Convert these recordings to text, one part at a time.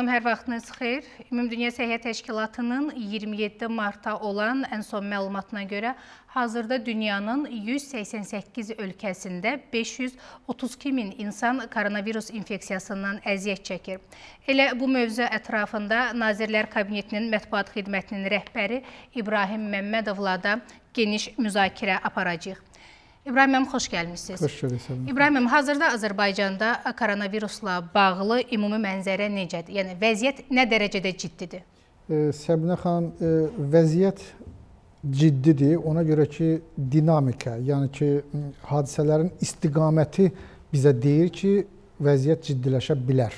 Salam, hər vaxtınız xeyir. Ümumdünya Səhiyyə Təşkilatının 27 martda olan ən son məlumatına görə hazırda dünyanın 188 ölkəsində 532 min insan koronavirus infeksiyasından əziyyət çəkir. Elə bu mövzu ətrafında Nazirlər Kabinetinin mətbuat xidmətinin rəhbəri İbrahim Məmmədovla da geniş müzakirə aparacağıq. İbrahim müəllim, xoş gəlmisiniz. Xoş gördük. İbrahim müəllim, hazırda Azərbaycanda koronavirusla bağlı ümumi mənzərə necədir? Yəni vəziyyət nə dərəcədə ciddidir? E, Səbinə xanım, e, vəziyyət ciddidir. Ona görə ki, dinamika, yəni ki, hadisələrin istiqaməti bizə deyir ki, vəziyyət ciddiləşə bilər.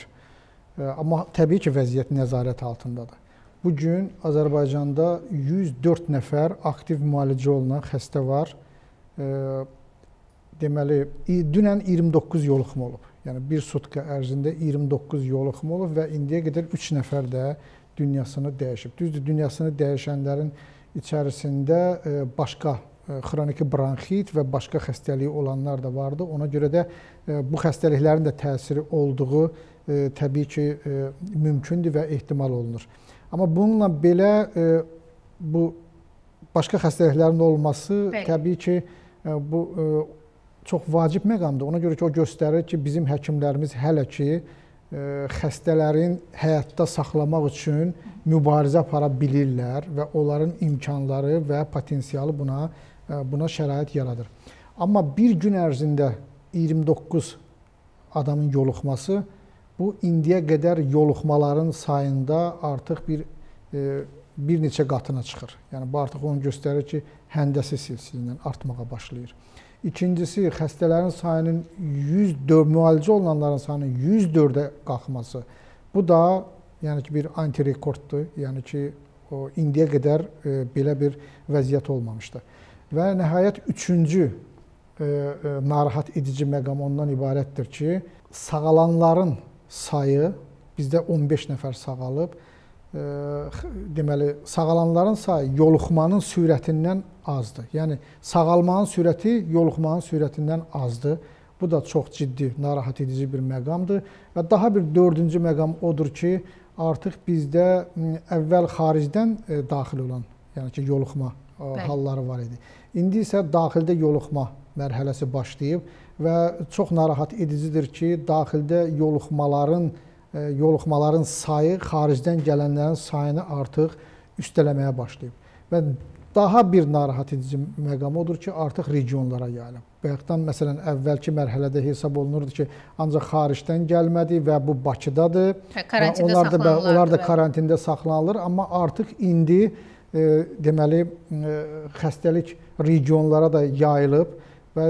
E, amma təbii ki, vəziyyət nəzarət altındadır. Bu gün Azərbaycanda 104 nəfər aktiv müalicə olunan xəstə var deməli dünən 29 yoluxma olub. Yəni bir sutka ərzində 29 yoluxma olub və indiyə qədər 3 nəfər də dünyasını dəyişib. Düzdür, dünyasını dəyişənlərin içərisində başqa xroniki bronxit və başqa xəstəliyi olanlar da vardı. Ona görə də bu xəstəliklərin də təsiri olduğu təbii ki, mümkündür və ehtimal olunur. Amma bununla belə bu başqa xəstəliklərin olması Bəli. təbii ki, bu çox vacib məqamdır. Ona görə ki, o göstərir ki, bizim həkimlərimiz hələ ki xəstələrin həyatda saxlamaq üçün mübarizə apara bilirlər və onların imkanları və potensialı buna buna şərait yaradır. Amma bir gün ərzində 29 adamın yoluxması bu indiyə qədər yoluxmaların sayında artıq bir bir neçə qatına çıxır. Yəni bu artıq onu göstərir ki, həndəsi silsilə artmağa başlayır. İkincisi, xəstələrin sayının 104 müalicə olunanların sayının 104-ə qalxması. Bu da yəni ki, bir antirekorddur. Yəni ki, o indiyə qədər e, belə bir vəziyyət olmamışdı. Və nəhayət üçüncü e, e, narahat edici məqam ondan ibarətdir ki, sağalanların sayı bizdə 15 nəfər sağalıb deməli sağalanların sayı yoluxmanın sürətindən azdır. Yəni sağalmanın sürəti yoluxmanın sürətindən azdır. Bu da çox ciddi, narahat edici bir məqamdır və daha bir dördüncü məqam odur ki, artıq bizdə əvvəl xaricdən daxil olan, yəni ki, yoluxma Bəli. halları var idi. İndi isə daxildə yoluxma mərhələsi başlayıb və çox narahat edicidir ki, daxildə yoluxmaların yoluxmaların sayı xaricdən gələnlərin sayını artıq üstələməyə başlayıb. Və daha bir narahat edici məqam odur ki, artıq regionlara yayılıb. Bayaqdan məsələn əvvəlki mərhələdə hesab olunurdu ki, ancaq xaricdən gəlmədi və bu Bakıdadır. Hə, və onlar da onlar da karantində saxlanılır, amma artıq indi e, deməli e, xəstəlik regionlara da yayılıb və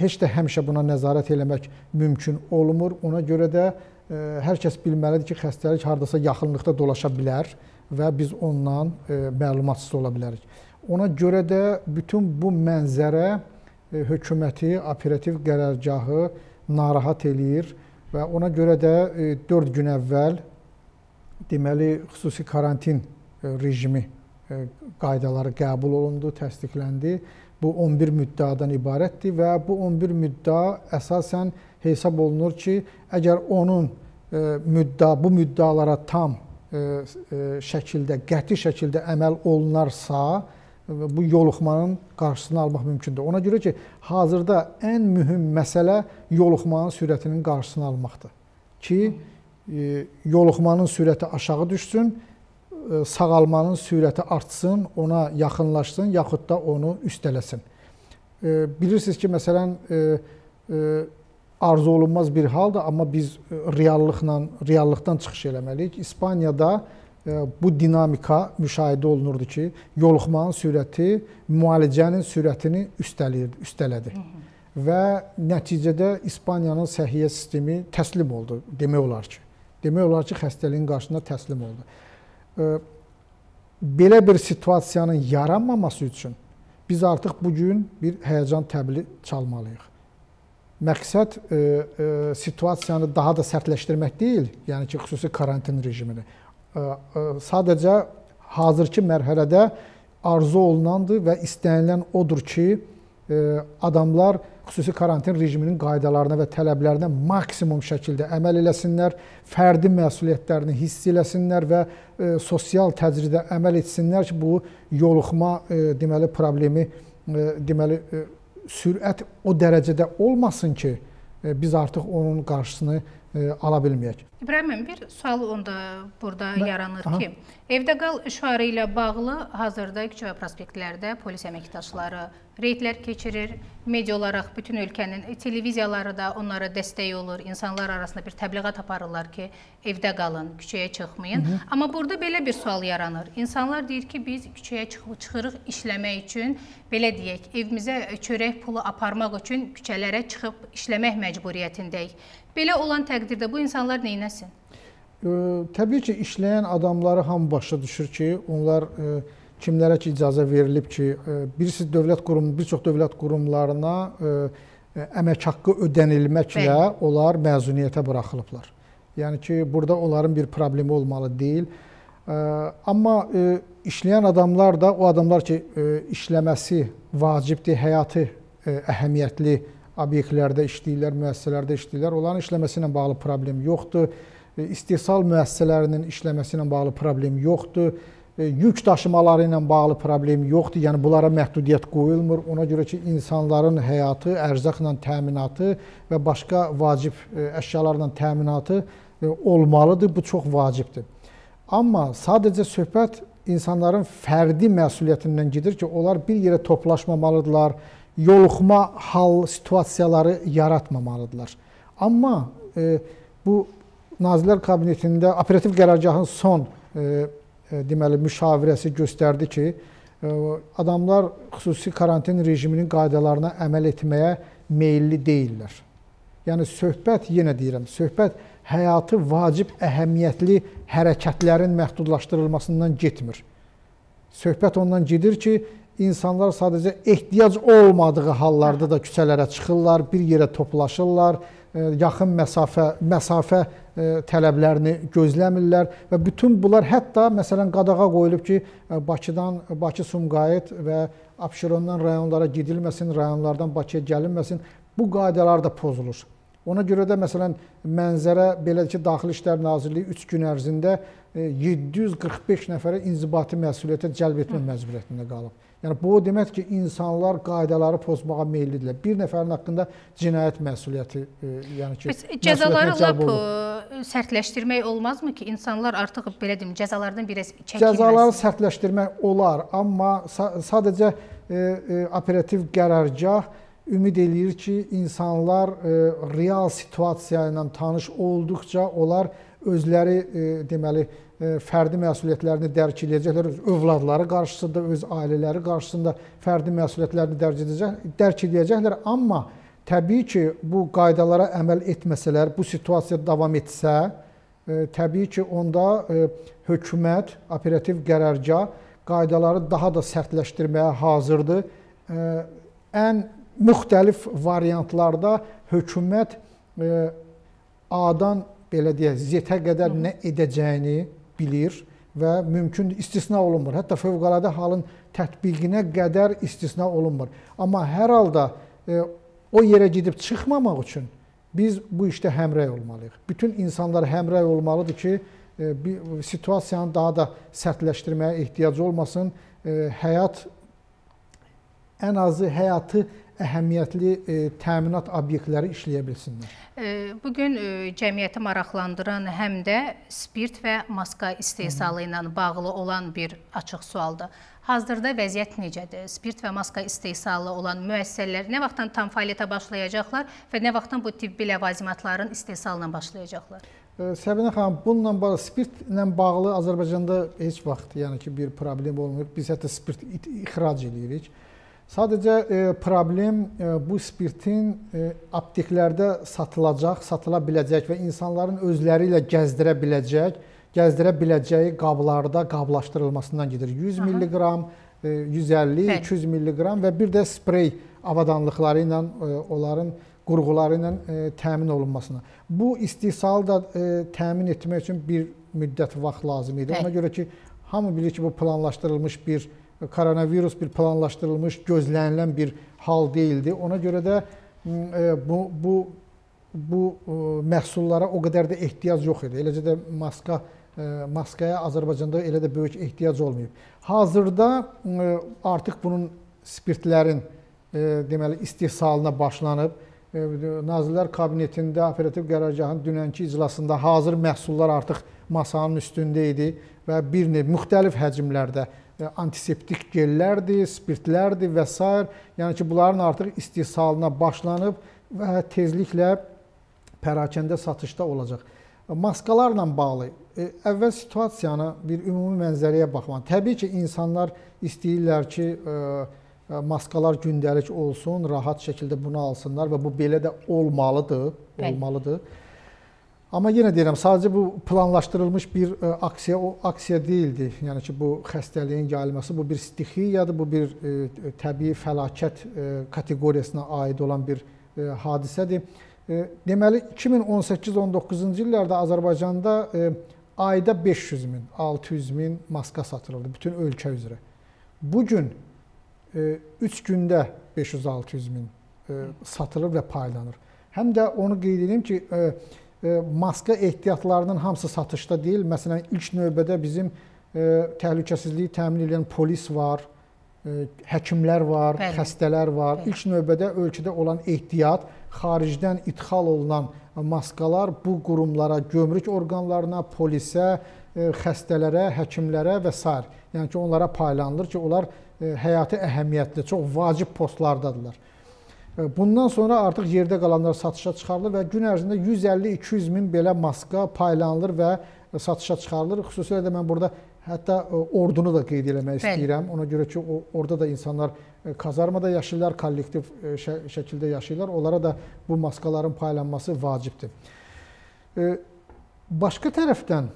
heç də həmişə buna nəzarət eləmək mümkün olmur. Ona görə də hər kəs bilməlidir ki, xəstəlik hardasa yaxınlıqda dolaşa bilər və biz ondan məlumatsız ola bilərik. Ona görə də bütün bu mənzərə hökuməti, operativ qərargahı narahat eləyir və ona görə də 4 gün əvvəl deməli xüsusi karantin rejimi qaydaları qəbul olundu, təsdiqləndi. Bu 11 müddəadan ibarətdir və bu 11 müddəa əsasən hesab olunur ki, əgər onun e, müddəa bu müddəalara tam e, e, şəkildə, qəti şəkildə əməl olunarsa, bu yoluxmanın qarşısını almaq mümkündür. Ona görə ki, hazırda ən mühüm məsələ yoluxmanın sürətinin qarşısını almaqdır. Ki, yoluxmanın sürəti aşağı düşsün, sağalmanın sürəti artsın, ona yaxınlaşsın, yaxud da onu üstələsin. Bilirsiniz ki, məsələn, arzu olunmaz bir haldır, amma biz e, reallıqla, reallıqdan çıxış eləməliyik. İspaniyada e, bu dinamika müşahidə olunurdu ki, yoluxmanın sürəti müalicənin sürətini üstəlirdi, üstələdi. Hı -hı. Və nəticədə İspaniyanın səhiyyə sistemi təslim oldu, demək olar ki. Demək olar ki, xəstəliyin qarşısında təslim oldu. E, belə bir situasiyanın yaranmaması üçün biz artıq bu gün bir həyəcan təbili çalmalıyıq məqsəd e, e, situasiyanı daha da sərtləşdirmək deyil, yəni ki, xüsusi karantin rejimini. E, e, sadəcə hazırki mərhələdə arzu olunandır və istənilən odur ki, e, adamlar xüsusi karantin rejiminin qaydalarına və tələblərinə maksimum şəkildə əməl eləsinlər, fərdi məsuliyyətlərini hiss eləsinlər və e, sosial təcriddə əməl etsinlər ki, bu yoluxma e, deməli problemi e, deməli e, sürət o dərəcədə olmasın ki, e, biz artıq onun qarşısını e, ala bilməyək. İbrahim müəllim, bir sual onda burada Mən, yaranır aha. ki, evdə qal şüarı ilə bağlı hazırda küçə və prospektlərdə polis əməkdaşları reydlər keçirir. Media olaraq bütün ölkənin televiziyaları da onlara dəstək olur. İnsanlar arasında bir təbliğat aparırlar ki, evdə qalın, küçəyə çıxmayın. Hı -hı. Amma burada belə bir sual yaranır. İnsanlar deyir ki, biz küçəyə çıxıb çıxırıq işləmək üçün, belə deyək, evimizə çörək pulu aparmaq üçün küçələrə çıxıb işləmək məcburiyyətindəyik. Belə olan təqdirdə bu insanlar nə etsin? Təbii ki, işləyən adamları hamı başa düşür ki, onlar kimlərə ki icazə verilib ki, birisi dövlət qurumu, bir çox dövlət qurumlarına əmək haqqı ödənilməklə Bəli. onlar məzuniyyətə buraxılıblar. Yəni ki, burada onların bir problemi olmalı deyil. Amma işləyən adamlar da o adamlar ki, işləməsi vacibdir, həyatı əhəmiyyətli obyektlərdə işləyirlər, müəssisələrdə işləyirlər. Onların işləməsi ilə bağlı problem yoxdur. İstehsal müəssisələrinin işləməsi ilə bağlı problem yoxdur E, yük daşımaları ilə bağlı problem yoxdur. Yəni bunlara məhdudiyyət qoyulmur. Ona görə ki, insanların həyatı, ərzaqla təminatı və başqa vacib e, əşyalarla təminatı e, olmalıdır. Bu çox vacibdir. Amma sadəcə söhbət insanların fərdi məsuliyyətindən gedir ki, onlar bir yerə toplaşmamalıdırlar, yoluxma hal situasiyaları yaratmamalıdırlar. Amma e, bu Nazirlər Kabinetində operativ qərargahın son e, deməli müşavirəsi göstərdi ki, adamlar xüsusi karantin rejiminin qaydalarına əməl etməyə meylli deyillər. Yəni söhbət yenə deyirəm, söhbət həyatı vacib əhəmiyyətli hərəkətlərin məhdudlaşdırılmasından getmir. Söhbət ondan gedir ki, insanlar sadəcə ehtiyac olmadığı hallarda da küçələrə çıxırlar, bir yerə toplaşırlar, yaxın məsafə məsafə tələblərini gözləmirlər və bütün bunlar hətta məsələn qadağa qoyulub ki, Bakıdan Bakı-Sumqayıt və Abşerondan rayonlara gedilməsin, rayonlardan Bakıya gəlinməsin. Bu qaydalar da pozulur. Ona görə də məsələn mənzərə belə ki, Daxili İşlər Nazirliyi 3 gün ərzində 745 nəfərə inzibati məsuliyyətə cəlb etmə məcburiyyətində qalıb. Yəni bu o deməkdir ki, insanlar qaydaları pozmağa meyllidirlər. Bir nəfərin haqqında cinayət məsuliyyəti, e, yəni ki, Bəs cəzaları lap e, sərtləşdirmək olmazmı ki, insanlar artıq belə deyim, cəzalardan biraz çəkinməsin? Cəzaları sərtləşdirmək olar, amma sadəcə e, e, operativ qərargah ümid eləyir ki, insanlar e, real situasiya ilə tanış olduqca onlar özləri e, deməli fərdi məsuliyyətlərini dərk edəcəklər, öz övladları qarşısında, öz ailələri qarşısında fərdi məsuliyyətlərini dərk edəcək, dərk edəcəklər, amma təbii ki, bu qaydalara əməl etməsələr, bu situasiya davam etsə, e, təbii ki, onda hökumət, operativ qərargah qaydaları daha da sərtləşdirməyə hazırdır. Ən müxtəlif variantlarda hökumət A-dan belə deyək, Z-ə qədər nə edəcəyini bilir və mümkün istisna olunmur. Hətta fövqəladə halın tətbiqinə qədər istisna olunmur. Amma hər halda e, o yerə gedib çıxmamaq üçün biz bu işdə həmrəy olmalıyıq. Bütün insanlar həmrəy olmalıdır ki, e, bir situasiyanı daha da sərtləşdirməyə ehtiyac olmasın. E, həyat ən azı həyatı əhəmiyyətli e, təminat obyektləri işləyə bilsinlər. E, bu gün e, cəmiyyəti maraqlandıran həm də spirt və maska istehsalı ilə bağlı olan bir açıq sualdır. Hazırda vəziyyət necədir? Spirt və maska istehsalı olan müəssisələr nə vaxtdan tam fəaliyyətə başlayacaqlar və nə vaxtdan bu tibbi ləvazimatların istehsalına başlayacaqlar? Səbinə xanım, bununla bağlı spirtlə bağlı Azərbaycanda heç vaxt yəni ki bir problem olmur. Biz hətta spirt ixrac edirik. Sadəcə e, problem e, bu spirtin e, apteklərdə satılacaq, satıla biləcək və insanların özləri ilə gəzdirə biləcək, gəzdirə biləcəyi qablarda qablaşdırılmasından gedir. 100 milliqram, 150, 200 milliqram və bir də sprey avadanlıqları ilə onların qurğuları ilə təmin olunmasına. Bu istehsalı da təmin etmək üçün bir müddət vaxt lazım idi. Ona görə ki, hamı bilir ki, bu planlaşdırılmış bir koronavirus bir planlaşdırılmış, gözlənilən bir hal deyildi. Ona görə də e, bu bu bu e, məhsullara o qədər də ehtiyac yox idi. Eləcə də maska e, maskaya Azərbaycanda elə də böyük ehtiyac olmayıb. Hazırda artıq bunun spirtlərin deməli istehsalına başlanıb. Nazirlər Kabinetində operativ qərargahın dünənki iclasında hazır məhsullar artıq masanın üstündə idi və bir növ müxtəlif həcmlərdə antiseptik gellərdir, spirtlərdir və s. Yəni ki, bunların artıq istehsalına başlanıb və tezliklə pərakəndə satışda olacaq. Maskalarla bağlı e, əvvəl situasiyanı bir ümumi mənzərəyə baxmaq. Təbii ki, insanlar istəyirlər ki, e, e, maskalar gündəlik olsun, rahat şəkildə bunu alsınlar və bu belə də olmalıdır, Bəli. Amma yenə deyirəm, sadəcə bu planlaşdırılmış bir ə, aksiya, o aksiya deyildi. Yəni ki, bu xəstəliyin yayılması bu bir stixiyadır, bu bir ə, təbii fəlakət ə, kateqoriyasına aid olan bir ə, hadisədir. Deməli 2018-19-cu illərdə Azərbaycanda ayda 500 min, 600 min maska satılırdı bütün ölkə üzrə. Bu gün 3 gündə 500-600 min satılır və paylanır. Həm də onu qeyd edim ki, maska ehtiyatlarının hamısı satışda deyil. Məsələn, ilk növbədə bizim təhlükəsizliyi təmin edən polis var, həkimlər var, Bəli. xəstələr var. Bəli. İlk növbədə ölkədə olan ehtiyat xaricdən idxal olunan maskalar bu qurumlara, gömrük orqanlarına, polisə, e, xəstələrə, həkimlərə və s. yəni ki, onlara paylanılır ki, onlar e, həyati əhəmiyyətli, çox vacib postlardadırlar. E, bundan sonra artıq yerdə qalanlar satışa çıxarılır və gün ərzində 150-200 min belə maska paylanılır və satışa çıxarılır. Xüsusilə də mən burada Hətta e, ordunu da qeyd eləmək Bəli. istəyirəm. Ona görə ki, o, orada da insanlar e, kazarmada yaşayırlar, kollektiv e, şə şəkildə yaşayırlar. Onlara da bu maskaların paylanması vacibdir. Başqa tərəfdən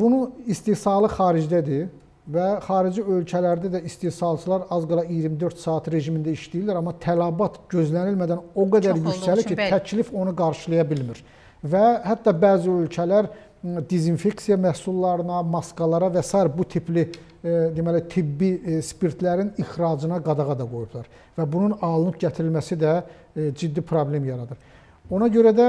bunu istehsalı xaricdədir və xarici ölkələrdə də istehsalçılar az qala 24 saat rejimində işləyirlər, amma tələbat gözlənilmədən o qədər yüksəlir ki, bəli. təklif onu qarşılaya bilmir. Və hətta bəzi ölkələr dezinfeksiya məhsullarına, maskalara və s. bu tipli deməli tibbi spirtlərin ixracına qadağa da qoyublar və bunun alınıb gətirilməsi də ciddi problem yaradır. Ona görə də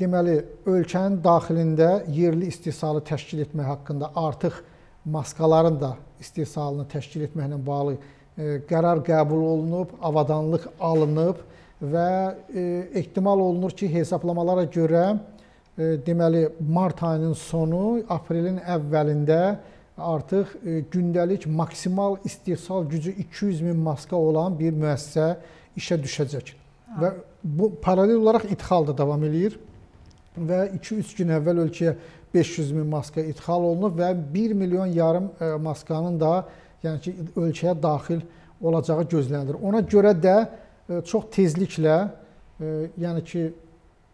deməli ölkənin daxilində yerli istehsalı təşkil etmək haqqında artıq maskaların da istehsalını təşkil etməklə bağlı qərar qəbul olunub, avadanlıq alınıb və ehtimal olunur ki, hesablamalara görə deməli mart ayının sonu, aprelin əvvəlində artıq e, gündəlik maksimal istehsal gücü 200 min maska olan bir müəssisə işə düşəcək. Ha. Və bu paralel olaraq idxal da davam eləyir və 2-3 gün əvvəl ölkəyə 500 min maska idxal olunub və 1 milyon yarım e, maskanın da yəni ki ölkəyə daxil olacağı gözlənilir. Ona görə də e, çox tezliklə yəni ki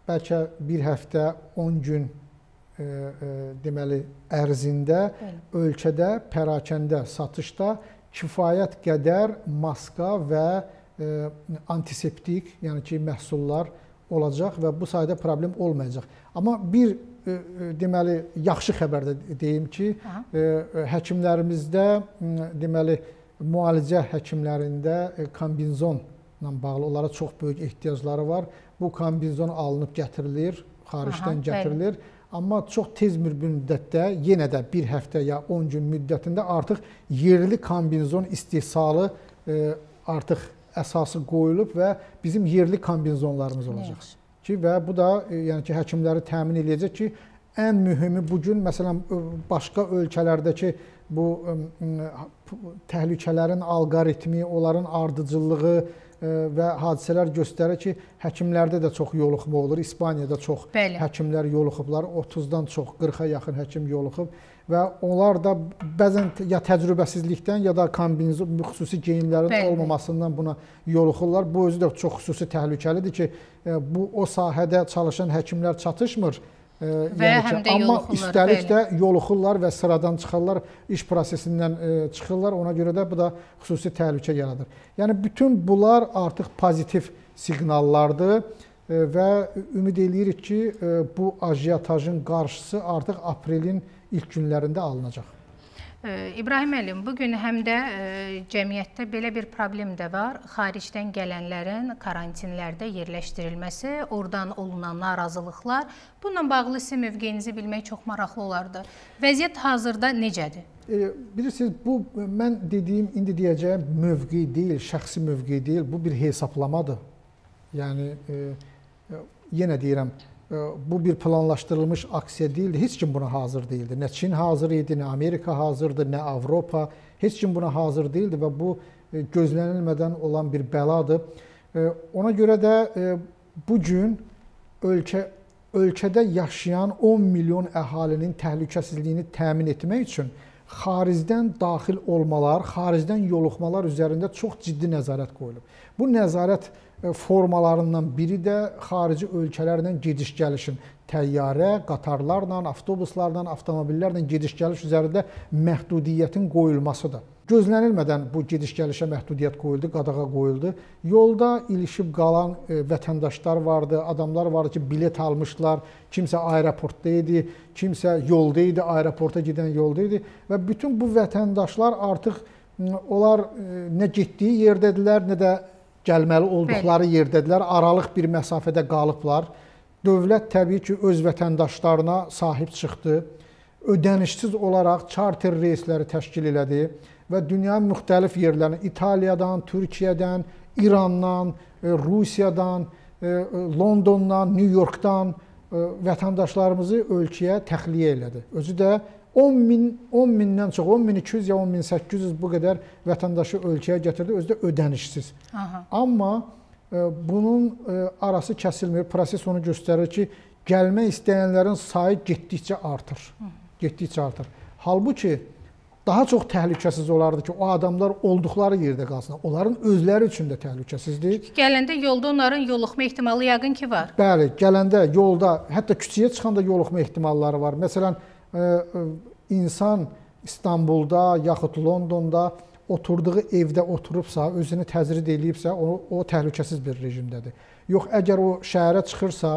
bəlkə bir həftə, 10 gün e, e, deməli ərzində ölkədə pərakəndə satışda kifayət qədər maska və e, antiseptik, yəni ki, məhsullar olacaq və bu sayədə problem olmayacaq. Amma bir e, e deməli yaxşı xəbər də deyim ki, e, həkimlərimizdə deməli müalicə həkimlərində kombinzonla bağlı onlara çox böyük ehtiyacları var bu kombinzon alınıb gətirilir, xaricdən Aha, gətirilir. Bəli. Amma çox tez bir müddətdə, yenə də bir həftə ya 10 gün müddətində artıq yerli kombinzon istehsalı e, artıq əsası qoyulub və bizim yerli kombinzonlarımız olacaq. Yaxşı. Ki və bu da e, yəni ki, həkimləri təmin eləyəcək ki, ən mühümü bu gün məsələn başqa ölkələrdəki bu təhlükələrin alqoritmi, onların ardıcıllığı və hadisələr göstərir ki, həkimlərdə də çox yoluxma olur. İspaniyada çox Bəli. həkimlər yoluxublar. 30-dan çox 40-a yaxın həkim yoluxub və onlar da bəzən ya təcrübəsizlikdən ya da kombinizon xüsusi geyimlərin Bəli. olmamasından buna yoluxurlar. Bu özü də çox xüsusi təhlükəlidir ki, bu o sahədə çalışan həkimlər çatışmır və yəni ki, həm də amma üstəlik də yoluxurlar və sıradan çıxarlar, iş prosesindən e, çıxırlar. Ona görə də bu da xüsusi təhlükə yaradır. Yəni bütün bunlar artıq pozitiv siqnallardır e, və ümid eləyirik ki, e, bu ajiyatajın qarşısı artıq aprelin ilk günlərində alınacaq. İbrahim müəllim, bu gün həm də e, cəmiyyətdə belə bir problem də var. Xaricdən gələnlərin karantinlərdə yerləşdirilməsi, oradan olunan narazılıqlar. Bununla bağlı sizin mövqeyinizi bilmək çox maraqlı olardı. Vəziyyət hazırda necədir? E, bilirsiniz, bu mən dediyim, indi deyəcəyim mövqe deyil, şəxsi mövqe deyil, bu bir hesablamadır. Yəni e, e, yenə deyirəm, bu bir planlaşdırılmış aksiya deyildi. Heç kim buna hazır değildi. Nə Çin hazır idi, nə Amerika hazırdı, nə Avropa. Heç kim buna hazır değildi və bu e, gözlənilmədən olan bir bəladır. Ona görə də e, bu gün ölkə ölkədə yaşayan 10 milyon əhalinin təhlükəsizliyini təmin etmək üçün xaricdən daxil olmalar, xaricdən yoluxmalar üzərində çox ciddi nəzarət qoyulub. Bu nəzarət E, formalarından biri də xarici ölkələrlə gediş-gəlişin təyyarə, qatarlarla, avtobuslarla, avtomobillərlə gediş-gəliş üzərində məhdudiyyətin qoyulmasıdır. Gözlənilmədən bu gediş-gəlişə məhdudiyyət qoyuldu, qadağa qoyuldu. Yolda ilişib qalan e, vətəndaşlar vardı, adamlar vardı ki, bilet almışdılar, kimsə aeroportda idi, kimsə yolda idi, aeroporta gedən yolda idi və bütün bu vətəndaşlar artıq onlar e, nə getdiyi yerdədirlər, nə də gəlməli olduqları Bəli. yerdədirlər, aralıq bir məsafədə qalıblar. Dövlət təbii ki, öz vətəndaşlarına sahib çıxdı. Ödənişsiz olaraq charter reysləri təşkil elədi və dünyanın müxtəlif yerlərindən, İtaliyadan, Türkiyədən, İrandan, e, Rusiyadan, e, Londondan, Nyu-Yorkdan e, vətəndaşlarımızı ölkəyə təxliyə elədi. Özü də 10 min 10 mindən çox 10 min 200 ya 10 min 800 bu qədər vətəndaşı ölkəyə gətirdi özü də ödənişsiz. Aha. Amma e, bunun e, arası kəsilmir. Proses onu göstərir ki, gəlmək istəyənlərin sayı getdikcə artır. Hı. Getdikcə artır. Halbuki daha çox təhlükəsiz olardı ki, o adamlar olduqları yerdə qalsınlar. Onların özləri üçün də təhlükəsizdir. Gələndə yolda onların yoluxma ehtimalı yəqin ki var. Bəli, gələndə yolda, hətta küçəyə çıxanda yoluxma ehtimalları var. Məsələn, insan İstanbulda yaxud Londonda oturduğu evdə oturubsa, özünü təzrid eləyibsə, o, o təhlükəsiz bir rejimdədir. Yox, əgər o şəhərə çıxırsa,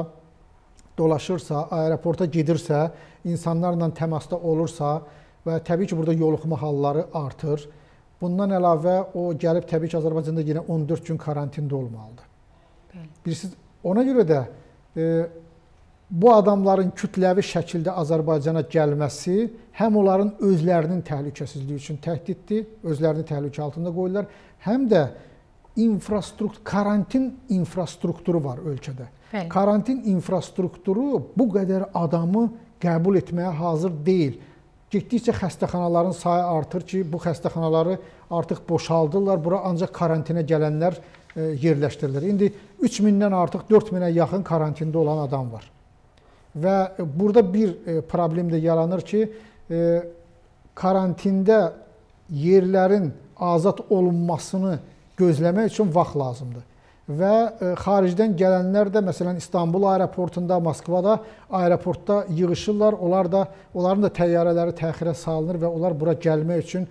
dolaşırsa, aeroporta gedirsə, insanlarla təmasda olursa və təbii ki, burada yoluxma halları artır. Bundan əlavə o gəlib təbii ki, Azərbaycanda yenə 14 gün karantində olmalıdır. Bəli. Bilirsiniz, ona görə də e, bu adamların kütləvi şəkildə Azərbaycana gəlməsi həm onların özlərinin təhlükəsizliyi üçün təhdiddir, özlərini təhlükə altında qoyurlar, həm də infrastruktur, karantin infrastrukturu var ölkədə. Bəli. Karantin infrastrukturu bu qədər adamı qəbul etməyə hazır deyil. Getdikcə xəstəxanaların sayı artır ki, bu xəstəxanaları artıq boşaldırlar. Bura ancaq karantinə gələnlər e, yerləşdirilir. İndi 3000-dən artıq 4000-ə yaxın karantində olan adam var. Və burada bir e, problem də yaranır ki, e, karantində yerlərin azad olunmasını gözləmək üçün vaxt lazımdır. Və e, xaricdən gələnlər də məsələn İstanbul aeroportunda, Moskvada aeroportda yığılırlar. Onlar da onların da təyyarələri təxirə salınır və onlar bura gəlmək üçün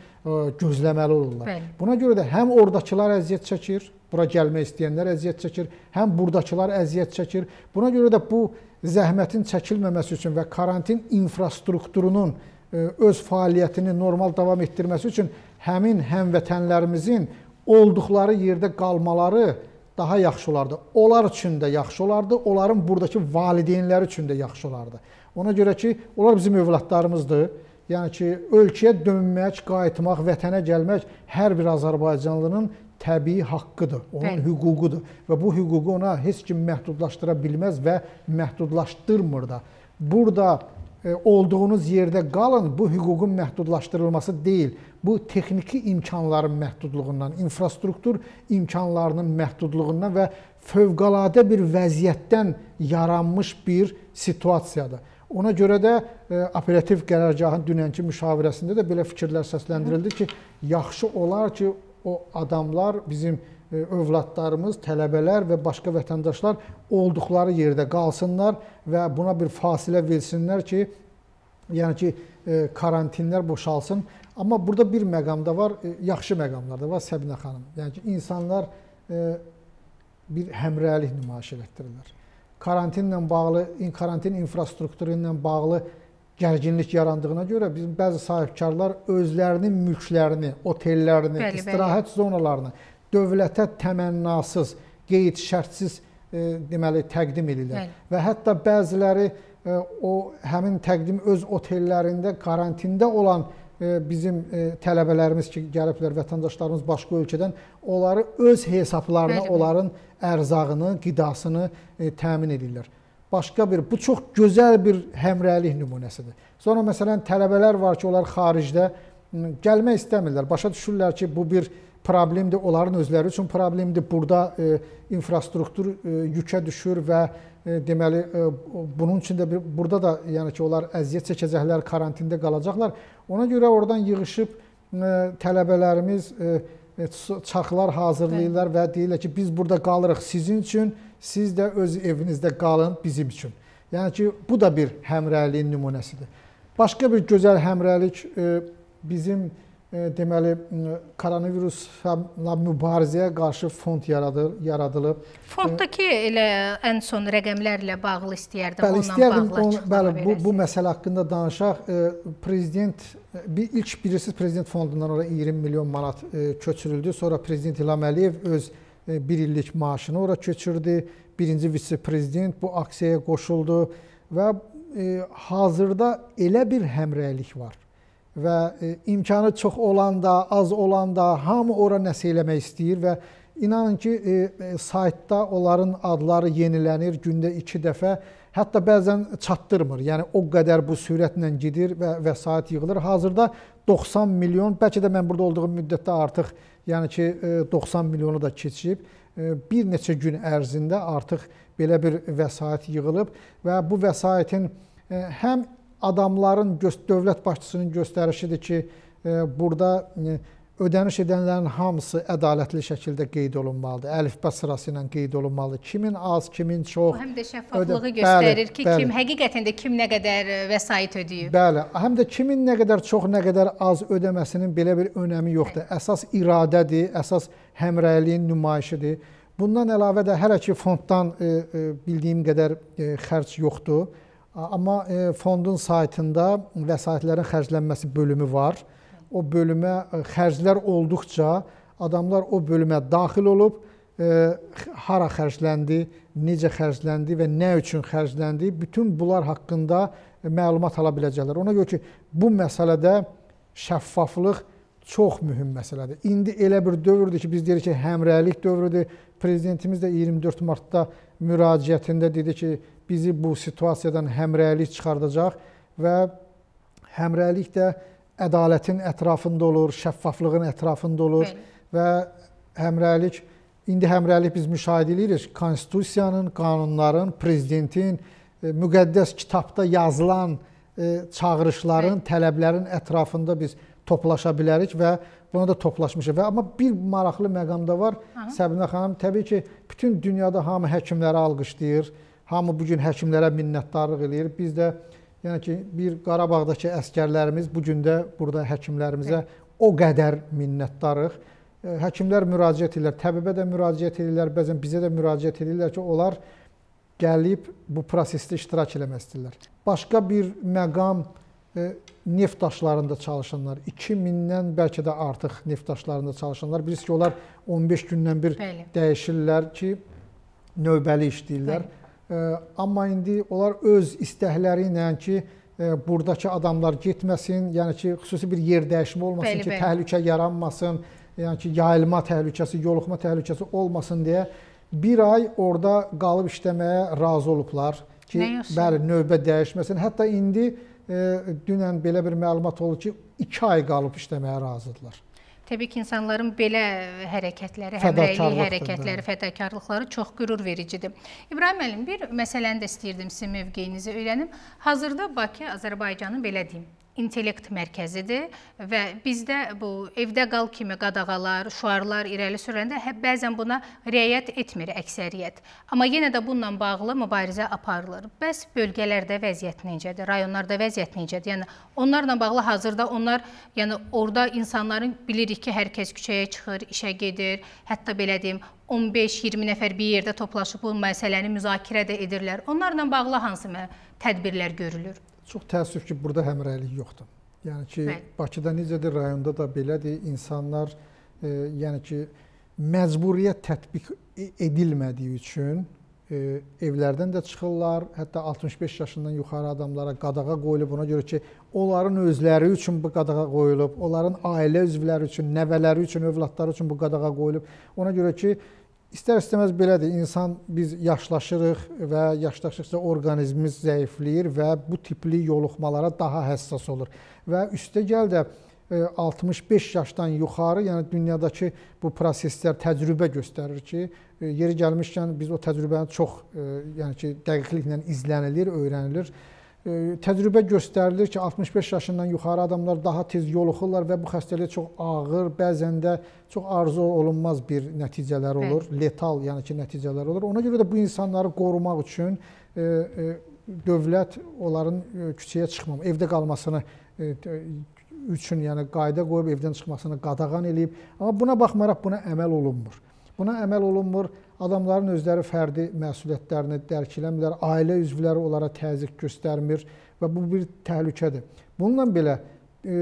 gözləməli olurlar. Bəli. Buna görə də həm ordakılar əziyyət çəkir, bura gəlmək istəyənlər əziyyət çəkir, həm burdakılar əziyyət çəkir. Buna görə də bu zəhmətin çəkilməməsi üçün və karantin infrastrukturunun e, öz fəaliyyətini normal davam etdirməsi üçün həmin həmvətənlərimizin olduqları yerdə qalmaları daha yaxşı olardı. Onlar üçün də yaxşı olardı, onların buradakı valideynləri üçün də yaxşı olardı. Ona görə ki, onlar bizim övladlarımızdır. Yəni ki, ölkəyə dönmək, qayıtmaq, vətənə gəlmək hər bir Azərbaycanlının təbii haqqıdır, onun Bəli. hüququdur və bu hüququ ona heç kim məhdudlaşdıra bilməz və məhdudlaşdırmır da. Burada olduğunuz yerdə qalın, bu hüququn məhdudlaşdırılması deyil. Bu texniki imkanların məhdudluğundan, infrastruktur imkanlarının məhdudluğundan və fövqəladə bir vəziyyətdən yaranmış bir situasiyadır. Ona görə də e, operativ qərargahın dünənki müşavirəsində də belə fikirlər səsləndirildi ki, yaxşı olar ki, o adamlar bizim e, övladlarımız, tələbələr və başqa vətəndaşlar olduqları yerdə qalsınlar və buna bir fasilə versinlər ki, yəni ki, e, karantinlər boşalsın. Amma burada bir məqam da var, e, yaxşı məqamlar da var Səbinə xanım. Yəni ki, insanlar bir həmrəylik nümayiş etdirirlər. Karantinlə bağlı, karantin infrastrukturu ilə bağlı gərginlik yarandığına görə bizim bəzi sahibkarlar özlərinin mülklərini, otellərini, Bəli, istirahət zonalarını dövlətə təmənnasız, qeyd şərtsiz e, deməli təqdim edirlər. Bəli. Və hətta bəziləri e, o həmin təqdim öz otellərində karantində olan e, bizim e, tələbələrimiz ki, gəliblər, vətəndaşlarımız başqa ölkədən, onları öz hesablarına bəli. onların ərzağını, qidasını e, təmin edirlər. Başqa bir bu çox gözəl bir həmrəylik nümunəsidir. Sonra məsələn tələbələr var ki, onlar xaricdə gəlmək istəmirlər. Başa düşürlər ki, bu bir problemdir, onların özləri üçün problemdir. Burada e, infrastruktur e, yükə düşür və e, deməli e, bunun üçün də bir, burada da yəni ki, onlar əziyyət çəkəcəklər, karantində qalacaqlar. Ona görə oradan yığılıb e, tələbələrimiz e, e, çaxlar hazırlayırlar və deyirlər ki, biz burada qalırıq sizin üçün, siz də öz evinizdə qalın bizim üçün. Yəni ki, bu da bir həmrəyliyin nümunəsidir. Başqa bir gözəl həmrəylik e, bizim e, deməli m, koronavirusla mübarizəyə qarşı fond yaradır, yaradılıb. Fonddakı elə ən son rəqəmlərlə bağlı istəyərdim Bəli, onunla istəyərdim bağlı on, açıqlama bəli, bu, bu məsələ haqqında danışaq. E, Prezident e, bir ilk bilirsiniz prezident fondundan ora 20 milyon manat e, köçürüldü. Sonra prezident İlham Əliyev öz e, bir illik maaşını ora köçürdü. Birinci vitse-prezident bu aksiyaya qoşuldu və e, hazırda elə bir həmrəylik var və e, imkanı çox olan da, az olan da hamı ora nəsə eləmək istəyir və inanın ki, e, e, saytda onların adları yenilənir gündə 2 dəfə. Hətta bəzən çatdırmır. Yəni o qədər bu sürətlə gedir və vəsait yığılır. Hazırda 90 milyon, bəlkə də mən burada olduğum müddətdə artıq yəni ki e, 90 milyonu da keçib. Bir neçə gün ərzində artıq belə bir vəsait yığılıb və bu vəsaitin həm adamların dövlət başçısının göstərişidir ki, e, burada e, ödəniş edənlərin hamısı ədalətli şəkildə qeyd olunmalıdır. Əlifba sırası ilə qeyd olunmalıdır. Kimin az, kimin çox. O həm də şəffaflığı Ödə- göstərir bəli, ki, bəli. kim həqiqətən də kim nə qədər e, vəsait ödəyib. Bəli, həm də kimin nə qədər çox, nə qədər az ödəməsinin belə bir önəmi yoxdur. Əsas iradədir, əsas həmrəyliyin nümayişidir. Bundan əlavə də hələ ki fonddan e, e, bildiyim qədər e, xərc yoxdur. Amma e, fondun saytında vəsaitlərin xərclənməsi bölümü var. O bölümə e, xərclər olduqca adamlar o bölümə daxil olub e, hara xərcləndi, necə xərcləndi və nə üçün xərcləndi, bütün bunlar haqqında məlumat ala biləcəklər. Ona görə ki, bu məsələdə şəffaflıq çox mühüm məsələdir. İndi elə bir dövrdür ki, biz deyirik ki, həmrəylik dövrüdür. Prezidentimiz də 24 martda müraciətində dedi ki, bizi bu situasiyadan həmrəylik çıxardacaq və həmrəylik də ədalətin ətrafında olur, şəffaflığın ətrafında olur Bəli. və həmrəylik indi həmrəylik biz müşahidə edirik. Konstitusiyanın, qanunların, prezidentin e, müqəddəs kitabda yazılan e, çağırışların, tələblərin ətrafında biz toplaşa bilərik və buna da toplaşmışıq. Və amma bir maraqlı məqam da var. Səbinə xanım, təbii ki, bütün dünyada hamı həkimləri alqışlayır. Hamı bu gün həkimlərə minnətdarlıq eləyir. Biz də yəni ki, bir Qarabağdakı əskərlərimiz bu gün də burada həkimlərimizə o qədər minnətdarıq. E, Həkimlər müraciət edirlər, təbibə də müraciət edirlər, bəzən bizə də müraciət edirlər ki, onlar gəlib bu prosesdə iştirak eləmək istəyirlər. Başqa bir məqam e, neft daşlarında çalışanlar, 2000-dən bəlkə də artıq neft daşlarında çalışanlar, bilirsiniz ki, onlar 15 gündən bir Bəli. dəyişirlər ki, növbəli işləyirlər. E, amma indi onlar öz istəkləri ilə ki, e, buradakı adamlar getməsin, yəni ki, xüsusi bir yer dəyişimi olmasın Bəli, ki, bəli. təhlükə yaranmasın, yəni ki, yayılma təhlükəsi, yoluxma təhlükəsi olmasın deyə bir ay orada qalıb işləməyə razı olublar ki, bəli, növbə dəyişməsin. Hətta indi e, dünən belə bir məlumat oldu ki, 2 ay qalıb işləməyə razıdırlar. Təbii ki, insanların belə hərəkətləri, həmrəylik hərəkətləri, fədakarlıqları çox qürur vericidir. İbrahim müəllim, bir məsələni də istəyirdim sizin mövqeyinizi öyrənim. Hazırda Bakı Azərbaycanın belə deyim, intellekt mərkəzidir və bizdə bu evdə qal kimi qadağalar, şüarlar irəli sürəndə hə, bəzən buna riayət etmir əksəriyyət. Amma yenə də bununla bağlı mübarizə aparılır. Bəs bölgələrdə vəziyyət necədir? Rayonlarda vəziyyət necədir? Yəni onlarla bağlı hazırda onlar, yəni orada insanların bilirik ki, hər kəs küçəyə çıxır, işə gedir. Hətta belə deyim, 15-20 nəfər bir yerdə toplaşıb bu məsələni müzakirə də edirlər. Onlarla bağlı hansı tədbirlər görülür? Çox təəssüf ki, burada həmrəylik yoxdur. Yəni ki, Bəli. Bakıda necədir, rayonda da belədir. İnsanlar e, yəni ki, məcburiyyət tətbiq e- edilmədiyi üçün e, evlərdən də çıxırlar. Hətta 65 yaşından yuxarı adamlara qadağa qoyulub ona görə ki, onların özləri üçün bu qadağa qoyulub, onların ailə üzvləri üçün, nəvələri üçün, övladları üçün bu qadağa qoyulub. Ona görə ki, İstər-istəməz belədir. İnsan biz yaşlaşırıq və yaşlaşdıqca orqanizmimiz zəifləyir və bu tipli yoluxmalara daha həssas olur. Və üstəgəl də e, 65 yaşdan yuxarı, yəni dünyadakı bu proseslər təcrübə göstərir ki, e, yeri gəlmişkən biz o təcrübəni çox, e, yəni ki, dəqiqliklə izlənilir, öyrənilir. Təcrübə göstərilir ki, 65 yaşından yuxarı adamlar daha tez yoluxurlar və bu xəstəliyə çox ağır, bəzən də çox arzu olunmaz bir nəticələri olur, letal, yəni ki, nəticələr olur. Ona görə də bu insanları qorumaq üçün e, e, dövlət onların küçəyə çıxmam, evdə qalmasını e, üçün, yəni qayda qoyub evdən çıxmasını qadağan eləyib. Amma buna baxmayaraq buna əməl olunmur. Buna əməl olunmur. Adamların özləri fərdi məsuliyyətlərini dərk eləmirlər. Ailə üzvləri onlara təzyiq göstərmir və bu bir təhlükədir. Bununla belə e,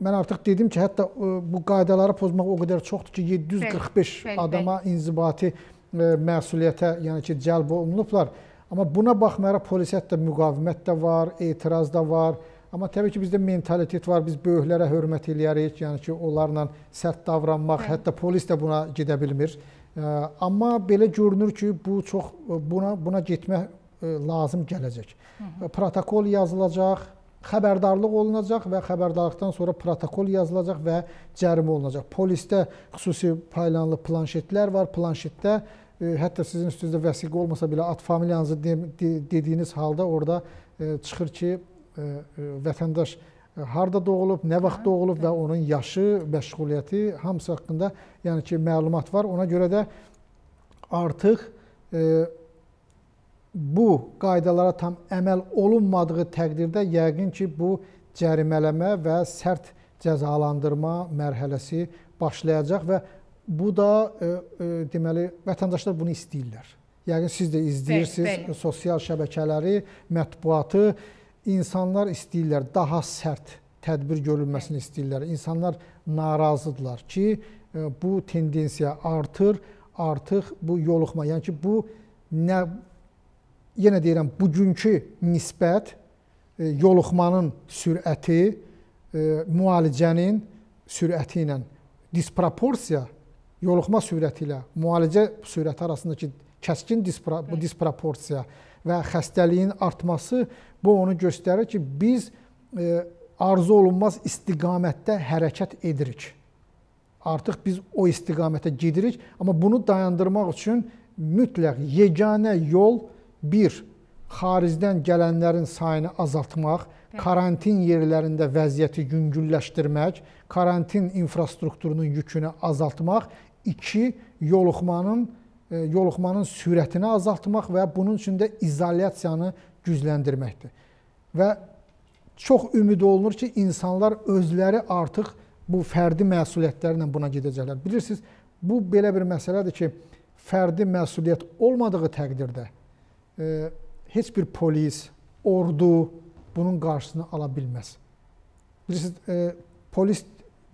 mən artıq dedim ki, hətta e, bu qaydaları pozmaq o qədər çoxdur ki, 745 Bəli, bəli, adama inzibati e, məsuliyyətə, yəni ki, cəlb olunublar. Amma buna baxmayaraq polis hətta müqavimət də var, etiraz da var. Amma təbii ki, bizdə mentalitet var. Biz böyüklərə hörmət eləyərik. Yəni ki, onlarla sərt davranmaq, Bəli. hətta polis də buna gedə bilmir. Amma belə görünür ki, bu çox buna buna getmək lazım gələcək. Protokol yazılacaq, xəbərdarlıq olunacaq və xəbərdarlıqdan sonra protokol yazılacaq və cərimə olunacaq. Polisdə xüsusi paylanılı planşetlər var. Planşetdə ə, hətta sizin üstünüzdə vəsiqə olmasa belə ad familiyanızı de, de, dediyiniz halda orada ə, çıxır ki, ə, vətəndaş harda doğulub, nə vaxt doğulub və onun yaşı, məşğuliyyəti hamısı haqqında yəni ki, məlumat var. Ona görə də artıq e, bu qaydalara tam əməl olunmadığı təqdirdə yəqin ki, bu cərimələmə və sərt cəzalandırma mərhələsi başlayacaq və bu da e, e, deməli vətəndaşlar bunu istəyirlər. Yəqin siz də izləyirsiniz Bəli, bəli. sosial şəbəkələri, mətbuatı. İnsanlar istəyirlər daha sərt tədbir görülməsini istəyirlər. İnsanlar narazıdırlar ki, e, bu tendensiya artır, artıq bu yoluxma, yəni ki, bu nə yenə deyirəm, bugünkü nisbət e, yoluxmanın sürəti e, müalicənin sürəti ilə disproporsiya yoluxma sürəti ilə müalicə sürəti arasındakı kəskin dispra bu disproporsiya və xəstəliyin artması bu onu göstərir ki, biz e, arzu olunmaz istiqamətdə hərəkət edirik. Artıq biz o istiqamətə gedirik, amma bunu dayandırmaq üçün mütləq yeganə yol bir xaricdən gələnlərin sayını azaltmaq, karantin yerlərində vəziyyəti yüngülləşdirmək, karantin infrastrukturunun yükünü azaltmaq, iki yoluxmanın yoluxmanın sürətini azaltmaq və bunun üçün də izolyasiyanı gücləndirməkdir. Və çox ümid olunur ki, insanlar özləri artıq bu fərdi məsuliyyətlərlə buna gedəcəklər. Bilirsiniz, bu belə bir məsələdir ki, fərdi məsuliyyət olmadığı təqdirdə e, heç bir polis, ordu bunun qarşısını ala bilməz. Bilirsiniz, e, polis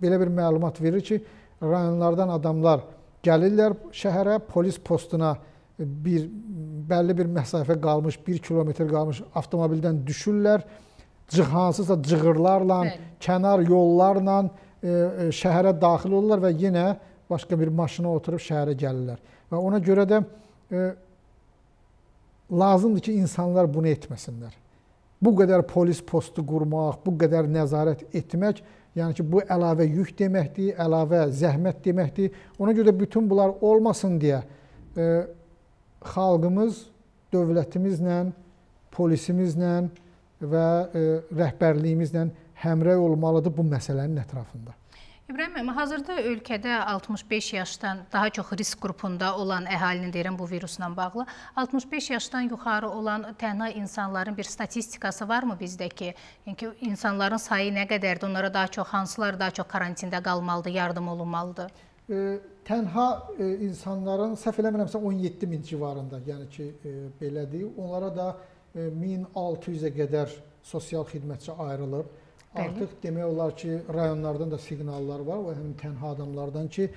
belə bir məlumat verir ki, rayonlardan adamlar gəlirlər şəhərə, polis postuna bir bəlli bir məsafə qalmış, 1 kilometr qalmış avtomobildən düşürlər, cı hansısa cığırlarla, Bəli. kənar yollarla e, e, şəhərə daxil olurlar və yenə başqa bir maşına oturub şəhərə gəlirlər. Və ona görə də e, lazımdır ki, insanlar bunu etməsinlər. Bu qədər polis postu qurmaq, bu qədər nəzarət etmək, yəni ki, bu əlavə yük deməkdir, əlavə zəhmət deməkdir. Ona görə bütün bunlar olmasın deyə e, xalqımız dövlətimizlə, polisimizlə və e, rəhbərliyimizlə həmrəy olmalıdır bu məsələnin ətrafında. İbrahim müəllim, hazırda ölkədə 65 yaşdan daha çox risk qrupunda olan əhalinin deyirəm bu virusla bağlı 65 yaşdan yuxarı olan tənha insanların bir statistikası varmı? Yəni ki, insanların sayı nə qədərdir? Onlara daha çox hansılar daha çox karantində qalmalıdır, yardım olunmalıdır? E, tənha e, insanların səhv eləmirəmsə 17 min civarında, yəni ki, e, belədir. Onlara da e, 1600-ə qədər sosial xidmətçi ayrılıb. Bəli. Artıq demək olar ki, rayonlardan da siqnallar var və həmin tənha adamlardan ki,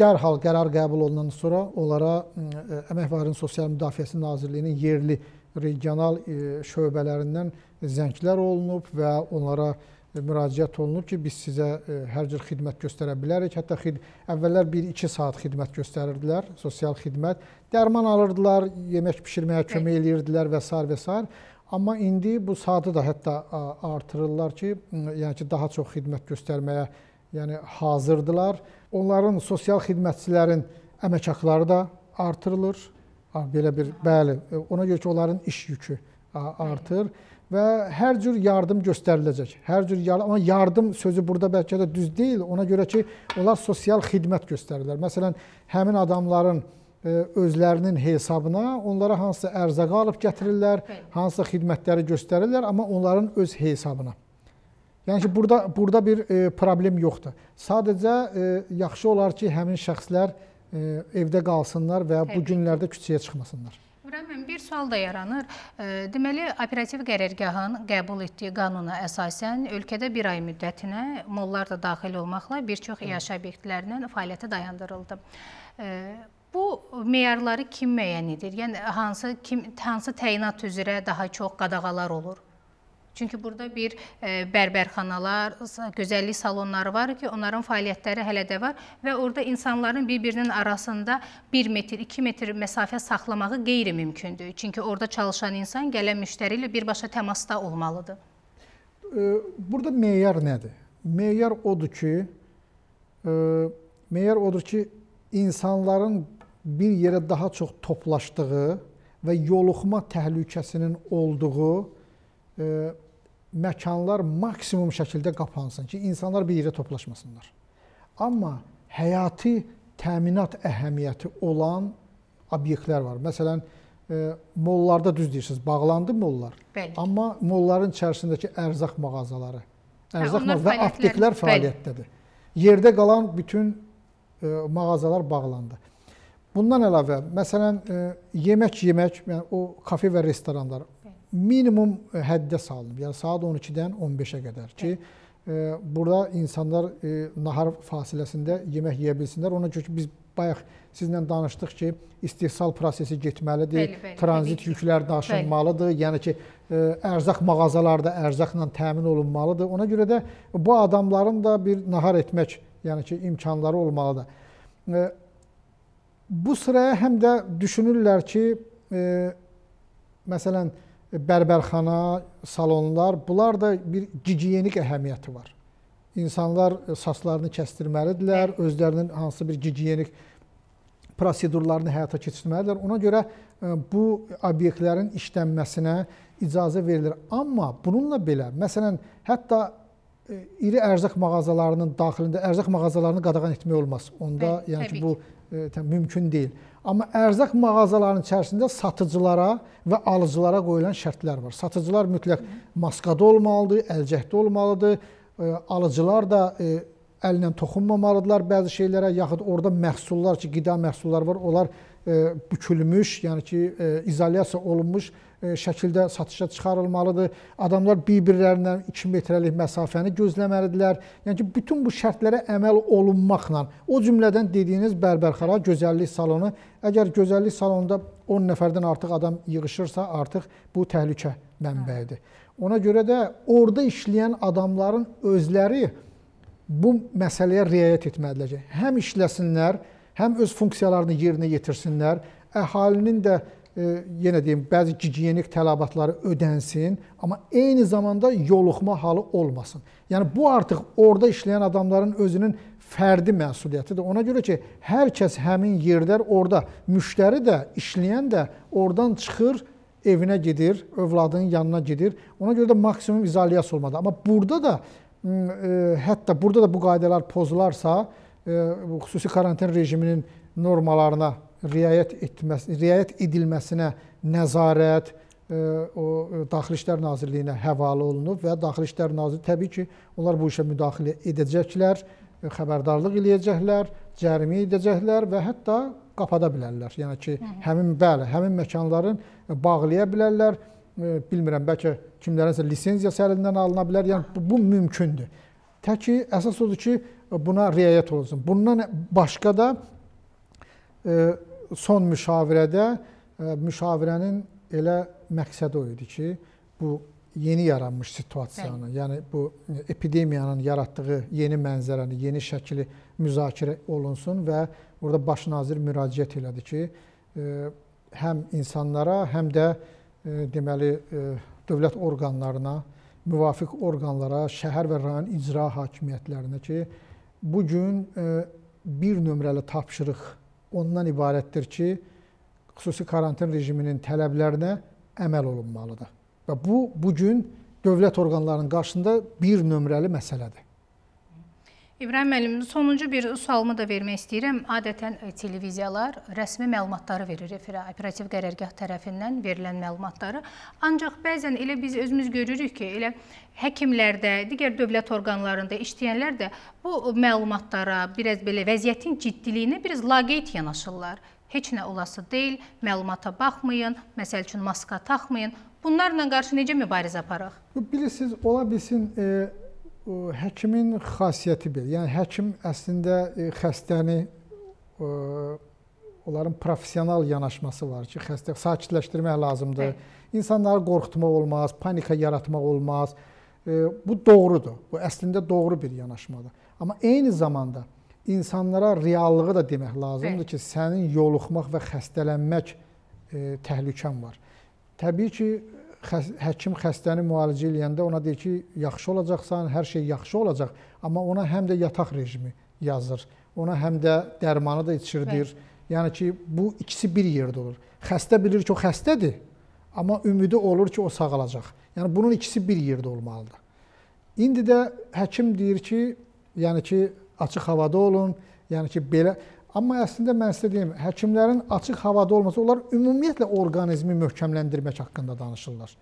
dərhal qərar qəbul olundan sonra onlara Əmək və Əhalinin Sosial Müdafiəsi Nazirliyinin yerli regional şöbələrindən zənglər olunub və onlara müraciət olunub ki, biz sizə hər cür xidmət göstərə bilərik. Hətta xid əvvəllər 1-2 saat xidmət göstərirdilər, sosial xidmət. Dərman alırdılar, yemək bişirməyə kömək eləyirdilər və s. və s. Amma indi bu saatı da hətta artırırlar ki, yəni ki, daha çox xidmət göstərməyə yəni hazırdılar. Onların sosial xidmətçilərin əmək haqqları da artırılır. Belə bir bəli, e, ona görə ki, onların iş yükü artır və hər cür yardım göstəriləcək. Hər cür yardım, amma yardım sözü burada bəlkə də düz deyil. Ona görə ki, onlar sosial xidmət göstərirlər. Məsələn, həmin adamların özlərinin hesabına onlara hansı ərzağı alıb gətirirlər, Bəli. hansı xidmətləri göstərirlər, amma onların öz hesabına. Yəni ki, burada burada bir e, problem yoxdur. Sadəcə e, yaxşı olar ki, həmin şəxslər e, evdə qalsınlar və bu günlərdə küçəyə çıxmasınlar. İbrahim bir sual da yaranır. E, Deməli, operativ qərargahın qəbul etdiyi qanuna əsasən ölkədə bir ay müddətinə mollar da daxil olmaqla bir çox iaşə obyektlərinin fəaliyyəti dayandırıldı. Bu meyarları kim müəyyən edir? Yəni hansı kim hansı təyinat üzrə daha çox qadağalar olur? Çünki burada bir e, bərbərxanalar, gözəllik salonları var ki, onların fəaliyyətləri hələ də var və orada insanların bir-birinin arasında 1 metr, 2 metr məsafə saxlamağı qeyri-mümkündür. Çünki orada çalışan insan gələn müştəri ilə birbaşa təmasda olmalıdır. E, Burada meyar nədir? Meyar odur ki, e, meyar odur ki, insanların bir yerə daha çox toplaşdığı və yoluxma təhlükəsinin olduğu e, məkanlar maksimum şəkildə qapansın ki, insanlar bir yerə toplaşmasınlar. Amma həyati təminat əhəmiyyəti olan obyektlər var. Məsələn, e, mollarda düz deyirsiniz, bağlandı mollar. Bəli. Amma molların içərisindəki ərzaq mağazaları, ərzaq mağazaları və apteklər bəli. fəaliyyətdədir. Yerdə qalan bütün e, mağazalar bağlandı. Bundan əlavə, məsələn, e, yemək yemək, yəni o kafe və restoranlar minimum e, həddə salınıb. Yəni saat 12-dən 15-ə qədər ki, e, burada insanlar nahar fasiləsində yemək yeyə bilsinlər. Ona görə ki, biz bayaq sizlə danışdıq ki, istehsal prosesi getməlidir, Bəli, bəli, tranzit ki. yüklər daşınmalıdır. Yəni ki, ərzaq mağazalarda ərzaqla təmin olunmalıdır. Ona görə də bu adamların da bir nahar etmək, yəni ki, imkanları olmalıdır. Bu sıraya həm də düşünürlər ki, e, məsələn, bərbərxana, salonlar, bunlar da bir gigiyenik əhəmiyyəti var. İnsanlar saçlarını kəstirməlidirlər, özlərinin hansı bir gigiyenik prosedurlarını həyata keçirməlidirlər. Ona görə e, bu obyektlərin işlənməsinə icazə verilir. Amma bununla belə, məsələn, hətta e, iri ərzaq mağazalarının daxilində ərzaq mağazalarını qadağan etmək olmaz. Onda Bəli, yəni ki, bu mümkün deyil. Amma ərzaq mağazalarının içərisində satıcılara və alıcılara qoyulan şərtlər var. Satıcılar mütləq maskada olmalıdır, əlcəkdə olmalıdır. E, Alıcılar da e, əllə toxunmamalıdırlar bəzi şeylərə, yaxud orada məhsullar ki, qida məhsulları var, onlar e, bükülmüş, yəni ki, e, izolyasiya olunmuş e, şəkildə satışa çıxarılmalıdır. Adamlar bir-birlərindən 2 metrlik məsafəni gözləməlidirlər. Yəni ki, bütün bu şərtlərə əməl olunmaqla, o cümlədən dediyiniz bərbərxana, gözəllik salonu, əgər gözəllik salonunda 10 nəfərdən artıq adam yığılırsa, artıq bu təhlükə mənbəyidir. Ona görə də orada işləyən adamların özləri bu məsələyə riayət etməlidirlər həm işləsinlər, həm öz funksiyalarını yerinə yetirsinlər, əhalinin də e, yenə deyim, bəzi gigiyenik tələbatları ödənsin, amma eyni zamanda yoluxma halı olmasın. Yəni bu artıq orada işləyən adamların özünün fərdi məsuliyyətidir. Ona görə ki, hər kəs həmin yerdə orada müştəri də, işləyən də oradan çıxır, evinə gedir, övladının yanına gedir. Ona görə də maksimum izolyasiya olmalı. Amma burada da m, e, hətta burada da bu qaydalar pozularsa, xüsusi karantin rejiminin normalarına riayət etməsi, riayət edilməsinə nəzarət e, o e, Daxili İşlər Nazirliyinə həvalə olunub və Daxili İşlər Naziri təbii ki, onlar bu işə müdaxilə edəcəklər, e, xəbərdarlıq eləyəcəklər, cərimə edəcəklər və hətta qapada bilərlər. Yəni ki, həmin bəli, həmin məkanların bağlaya bilərlər. e, bilmirəm, bəlkə kimlərinsə lisenziyası əlindən alına bilər. Yəni bu mümkündür. Təki əsas odur ki, buna riayət olunsun. Bundan başqa da e, son müşavirədə e, müşavirənin elə məqsədi o idi ki, bu yeni yaranmış situasiyanı, Bəli. yəni bu epidemiyanın yaratdığı yeni mənzərəni, yeni şəkli müzakirə olunsun və orada baş nazir müraciət elədi ki, e, həm insanlara, həm də deməli dövlət orqanlarına, müvafiq orqanlara, şəhər və rayon icra hakimiyyətlərinə ki, bu gün bir nömrəli tapşırıq ondan ibarətdir ki, xüsusi karantin rejiminin tələblərinə əməl olunmalıdır. Və bu bu gün dövlət orqanlarının qarşısında bir nömrəli məsələdir. İbrahim müəllim, sonuncu bir sualımı da vermək istəyirəm. Adətən e, televiziyalar rəsmi məlumatları verir efirə, operativ qərargah tərəfindən verilən məlumatları. Ancaq bəzən elə biz özümüz görürük ki, elə həkimlərdə, digər dövlət orqanlarında işləyənlər də bu məlumatlara, biraz belə vəziyyətin ciddiliyinə biraz laqeyd yanaşırlar. Heç nə olası deyil, məlumata baxmayın, məsəl üçün maska taxmayın. Bunlarla qarşı necə mübarizə aparaq? Bilirsiniz, ola bilsin e, həkimin xasiyyəti belə. Yəni həkim əslində e, xəstəni onların professional yanaşması var ki, xəstə sakitləşdirmək lazımdır. Hə. İnsanları qorxutmaq olmaz, panika yaratmaq olmaz. E, bu doğrudur. Bu əslində doğru bir yanaşmadır. Amma eyni zamanda insanlara reallığı da demək lazımdır Hə. ki, sənin yoluxmaq və xəstələnmək e, təhlükən var. Təbii ki, xəs həkim xəstəni müalicə eləyəndə ona deyir ki, yaxşı olacaqsan, hər şey yaxşı olacaq, amma ona həm də yataq rejimi yazır. Ona həm də dərmanı da içirdir. Bəli. Yəni ki, bu ikisi bir yerdə olur. Xəstə bilir ki, o xəstədir, amma ümidi olur ki, o sağalacaq. Yəni bunun ikisi bir yerdə olmalıdır. İndi də həkim deyir ki, yəni ki, açıq havada olun, yəni ki, belə Amma əslində mən sizə deyim, həkimlərin açıq havada olması, onlar ümumiyyətlə orqanizmi möhkəmləndirmək haqqında danışırlar.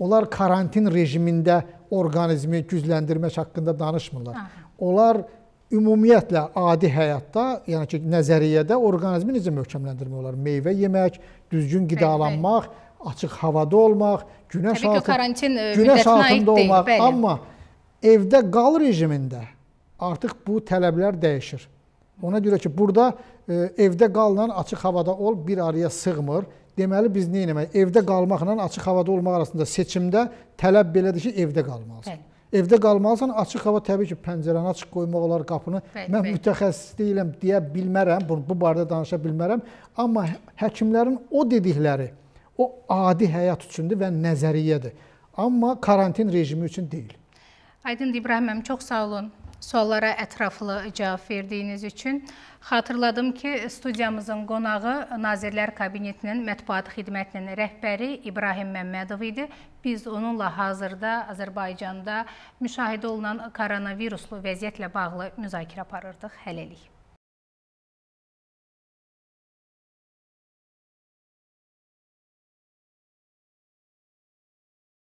Onlar karantin rejimində orqanizmi gücləndirmək haqqında danışmırlar. Aha. Onlar ümumiyyətlə adi həyatda, yəni ki, nəzəriyyədə orqanizmi necə möhkəmləndirmək olar? Meyvə yemək, düzgün qidalanmaq, bəli, bəli. açıq havada olmaq, günəş altında karantin e, günəş altında olmaq, deyil, amma evdə qal rejimində artıq bu tələblər dəyişir. Ona görə ki, burada e, evdə qalınan açıq havada ol bir araya sığmır. Deməli biz nə etməliyik? Evdə qalmaqla açıq havada olmaq arasında seçimdə tələb belədir ki, evdə qalmalısan. Bəli. Evdə qalmalısan, açıq hava təbii ki, pəncərəni açıq qoymaq olar, qapını. Bəli, Mən bəli. mütəxəssis deyiləm, deyə bilmərəm, bu, bu barədə danışa bilmərəm. Amma həkimlərin o dedikləri o adi həyat üçündür və nəzəriyyədir. Amma karantin rejimi üçün deyil. Aydın İbrahim müəllim, çox sağ olun suallara ətraflı cavab verdiyiniz üçün. Xatırladım ki, studiyamızın qonağı Nazirlər Kabinetinin mətbuat xidmətinin rəhbəri İbrahim Məmmədov idi. Biz onunla hazırda Azərbaycanda müşahidə olunan koronaviruslu vəziyyətlə bağlı müzakirə aparırdıq. Hələlik.